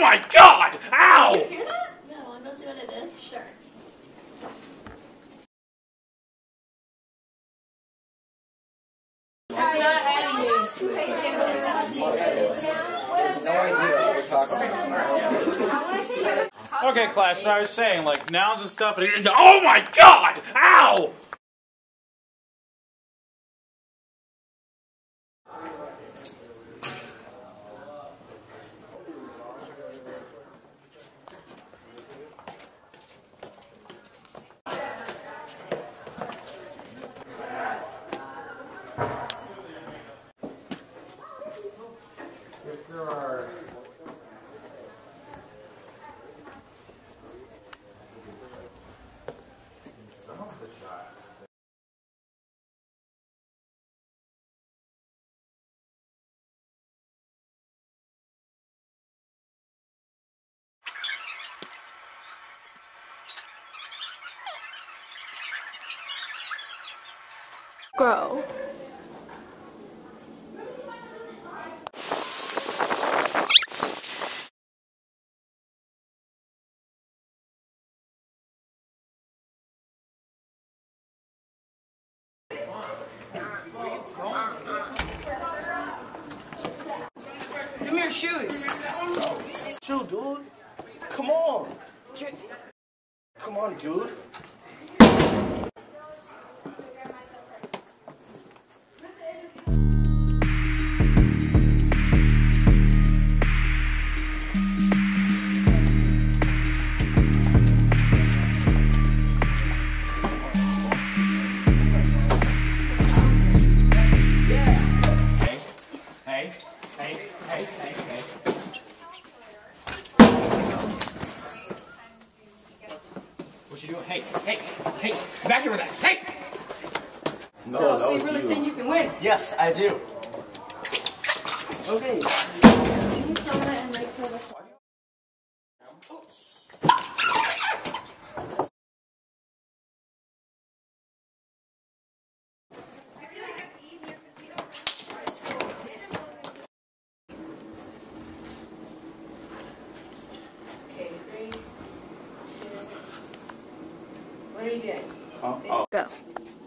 my god! Ow! You hear that? No, want to see what it is? Sure. Okay, Clash, so I was saying, like, nouns and stuff, and oh my god! Ow! Grow. Your shoes. Dude. Come on. Get. Come on, dude. You doing? Hey, hey, hey, back here with that. Hey! No, So, that so you was really you. think you can win? Yes, I do. Okay. Okay, two. What are you